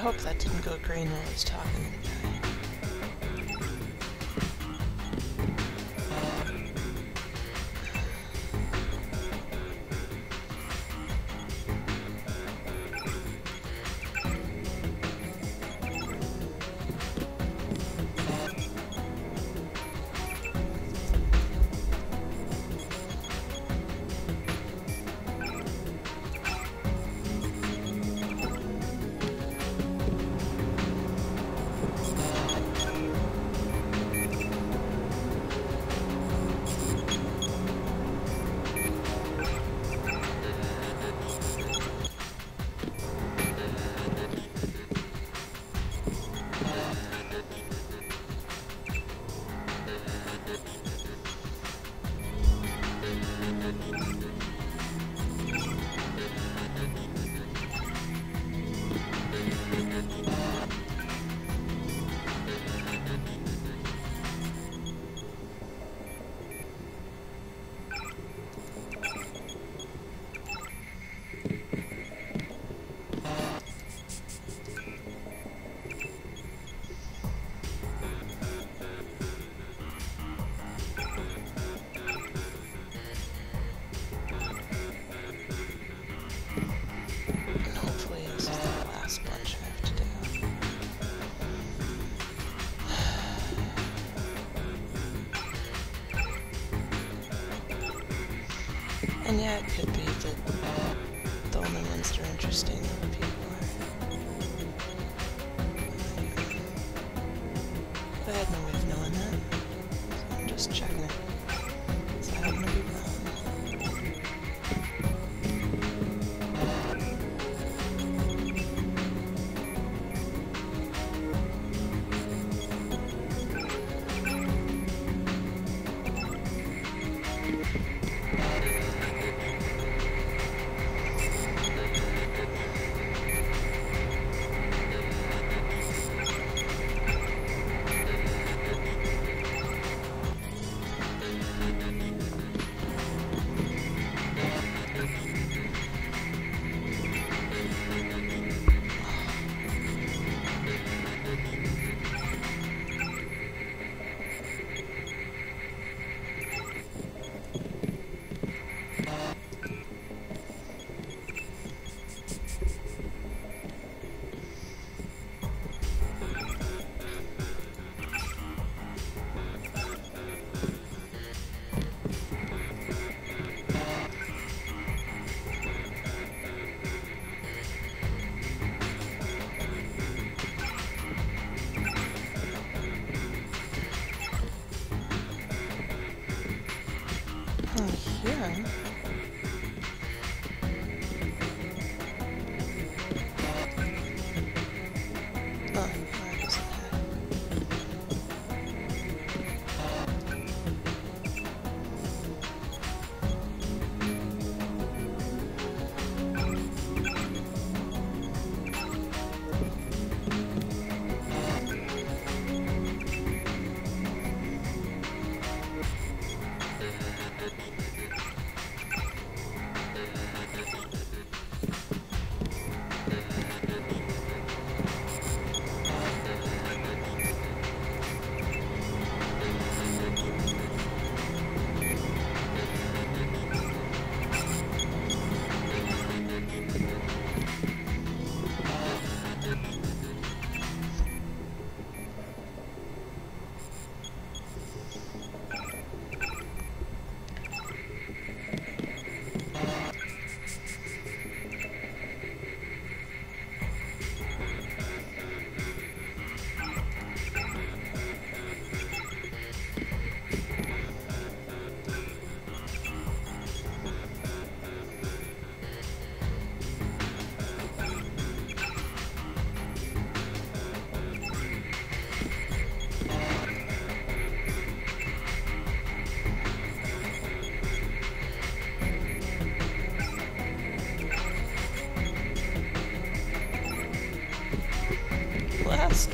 I hope that didn't go green while I was talking And yeah, it could be that uh, the only ones that are interesting are people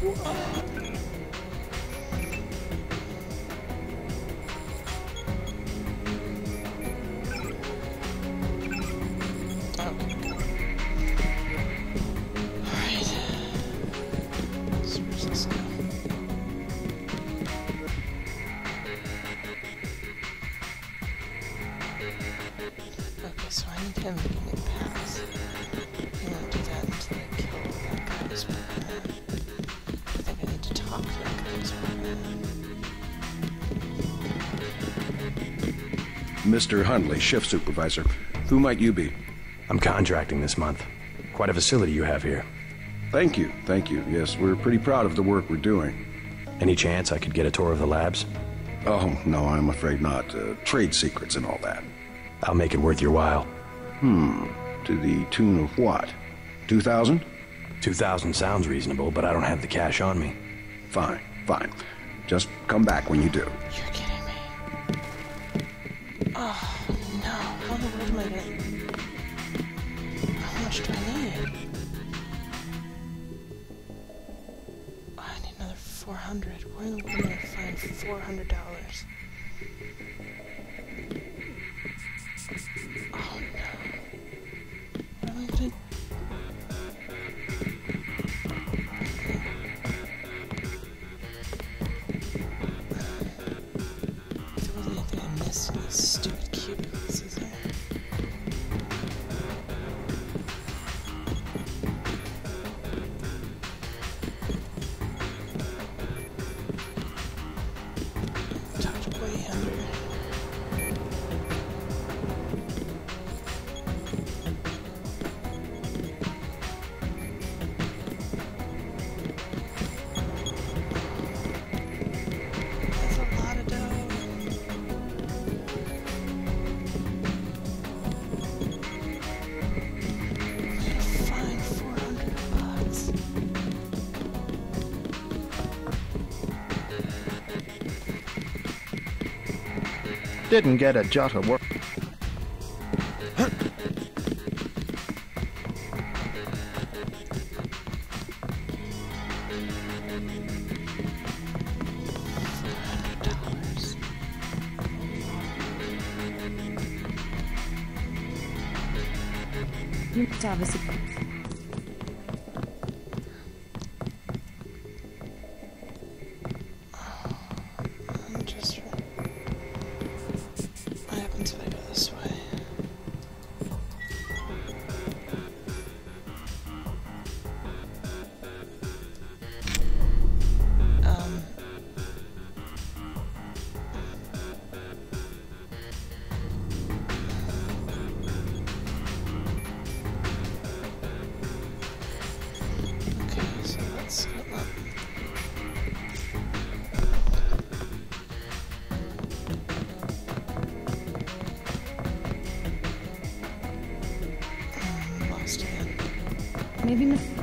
ど？Mr. Hundley, shift supervisor. Who might you be? I'm contracting this month. Quite a facility you have here. Thank you, thank you. Yes, we're pretty proud of the work we're doing. Any chance I could get a tour of the labs? Oh, no, I'm afraid not. Uh, trade secrets and all that. I'll make it worth your while. Hmm, to the tune of what? 2,000? 2,000 sounds reasonable, but I don't have the cash on me. Fine, fine. Just come back when you do. You're kidding me. Oh, no. How in the world am I gonna... How much do I need? Oh, I need another 400. Where in the world am I gonna find $400? Didn't get a jot of work. obviously. I'm Maybe Miss.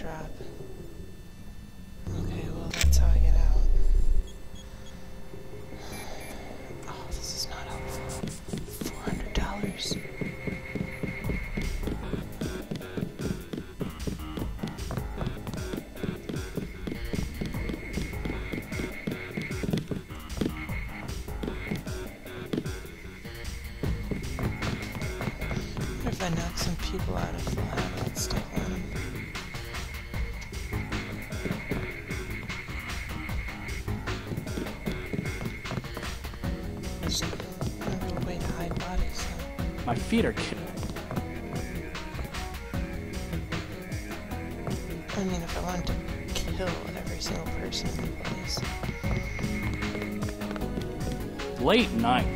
Drop. Okay, well that's how I get out. Oh, this is not helpful. Four hundred dollars. If I knock some people out if they'll have that stuff on them? feet are cute. I mean, if I wanted to kill every single person in the place. Late night.